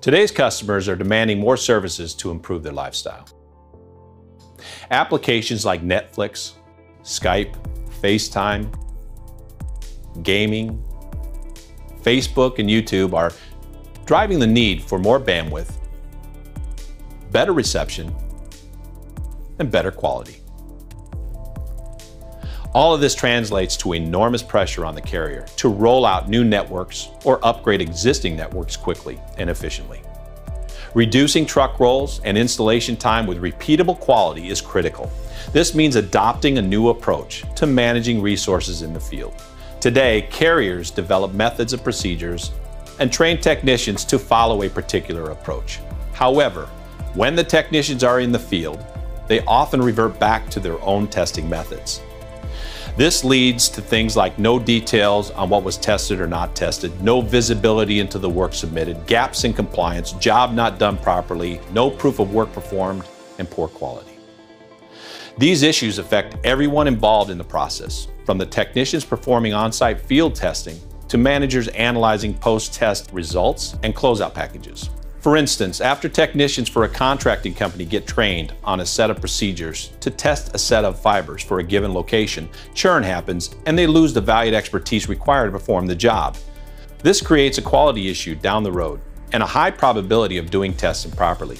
Today's customers are demanding more services to improve their lifestyle. Applications like Netflix, Skype, FaceTime, gaming, Facebook, and YouTube are driving the need for more bandwidth, better reception, and better quality. All of this translates to enormous pressure on the carrier to roll out new networks or upgrade existing networks quickly and efficiently. Reducing truck rolls and installation time with repeatable quality is critical. This means adopting a new approach to managing resources in the field. Today, carriers develop methods and procedures and train technicians to follow a particular approach. However, when the technicians are in the field, they often revert back to their own testing methods. This leads to things like no details on what was tested or not tested, no visibility into the work submitted, gaps in compliance, job not done properly, no proof of work performed, and poor quality. These issues affect everyone involved in the process, from the technicians performing on-site field testing to managers analyzing post-test results and closeout packages. For instance, after technicians for a contracting company get trained on a set of procedures to test a set of fibers for a given location, churn happens and they lose the valued expertise required to perform the job. This creates a quality issue down the road and a high probability of doing tests improperly.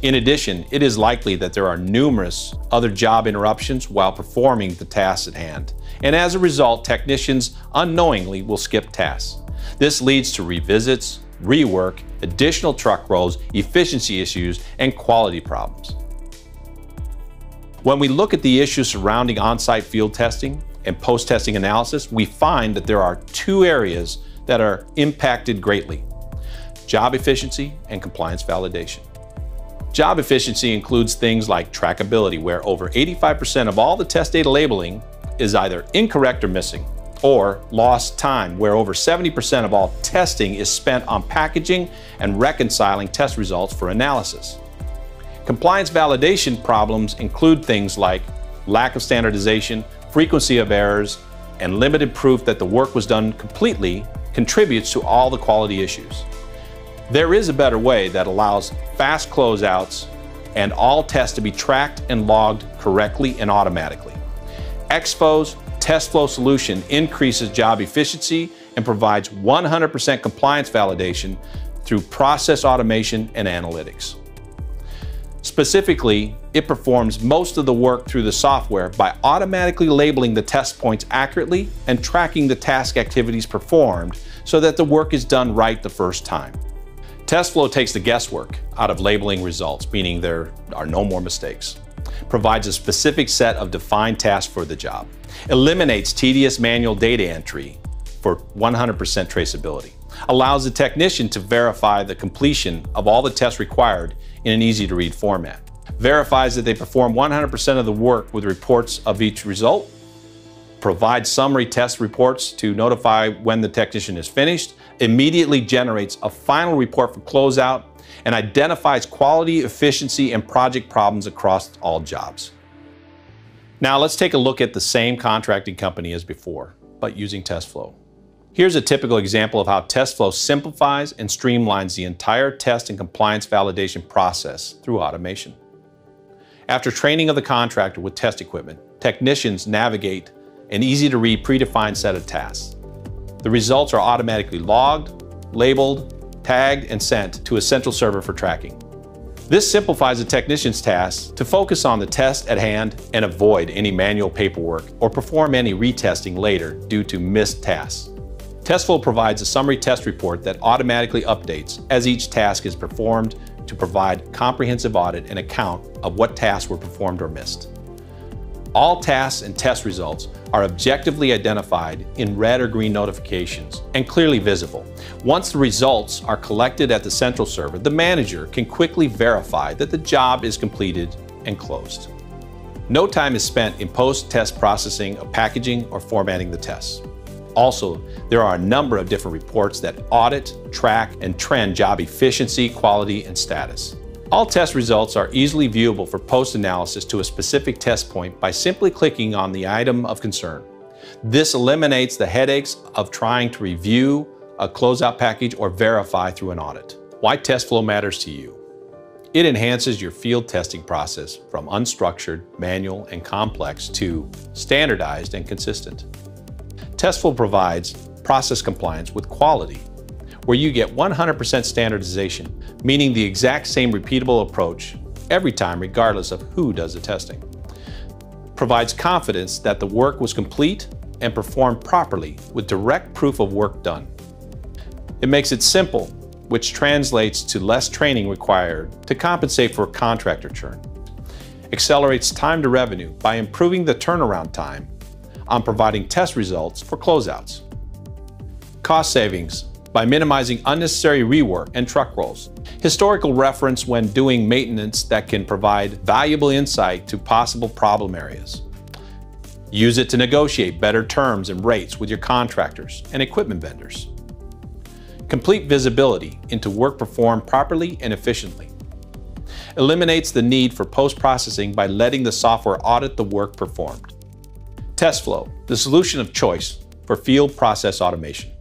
In addition, it is likely that there are numerous other job interruptions while performing the tasks at hand. And as a result, technicians unknowingly will skip tasks. This leads to revisits, rework, additional truck rolls, efficiency issues, and quality problems. When we look at the issues surrounding on-site field testing and post-testing analysis, we find that there are two areas that are impacted greatly, job efficiency and compliance validation. Job efficiency includes things like trackability, where over 85% of all the test data labeling is either incorrect or missing or lost time, where over 70% of all testing is spent on packaging and reconciling test results for analysis. Compliance validation problems include things like lack of standardization, frequency of errors, and limited proof that the work was done completely contributes to all the quality issues. There is a better way that allows fast closeouts and all tests to be tracked and logged correctly and automatically. Exfo's TestFlow solution increases job efficiency and provides 100% compliance validation through process automation and analytics. Specifically, it performs most of the work through the software by automatically labeling the test points accurately and tracking the task activities performed so that the work is done right the first time. TestFlow takes the guesswork out of labeling results, meaning there are no more mistakes provides a specific set of defined tasks for the job, eliminates tedious manual data entry for 100% traceability, allows the technician to verify the completion of all the tests required in an easy to read format, verifies that they perform 100% of the work with reports of each result, provides summary test reports to notify when the technician is finished, immediately generates a final report for closeout, and identifies quality, efficiency, and project problems across all jobs. Now let's take a look at the same contracting company as before, but using TestFlow. Here's a typical example of how TestFlow simplifies and streamlines the entire test and compliance validation process through automation. After training of the contractor with test equipment, technicians navigate an easy-to-read predefined set of tasks. The results are automatically logged, labeled, tagged, and sent to a central server for tracking. This simplifies the technician's tasks to focus on the test at hand and avoid any manual paperwork or perform any retesting later due to missed tasks. TestFlow provides a summary test report that automatically updates as each task is performed to provide comprehensive audit and account of what tasks were performed or missed. All tasks and test results are objectively identified in red or green notifications and clearly visible. Once the results are collected at the central server, the manager can quickly verify that the job is completed and closed. No time is spent in post-test processing of packaging or formatting the tests. Also, there are a number of different reports that audit, track, and trend job efficiency, quality, and status. All test results are easily viewable for post-analysis to a specific test point by simply clicking on the item of concern. This eliminates the headaches of trying to review a closeout package or verify through an audit. Why TestFlow matters to you. It enhances your field testing process from unstructured, manual, and complex to standardized and consistent. TestFlow provides process compliance with quality, where you get 100% standardization, meaning the exact same repeatable approach every time regardless of who does the testing. Provides confidence that the work was complete and performed properly with direct proof of work done. It makes it simple, which translates to less training required to compensate for contractor churn. Accelerates time to revenue by improving the turnaround time on providing test results for closeouts. Cost savings by minimizing unnecessary rework and truck rolls. Historical reference when doing maintenance that can provide valuable insight to possible problem areas. Use it to negotiate better terms and rates with your contractors and equipment vendors. Complete visibility into work performed properly and efficiently. Eliminates the need for post-processing by letting the software audit the work performed. TestFlow, the solution of choice for field process automation.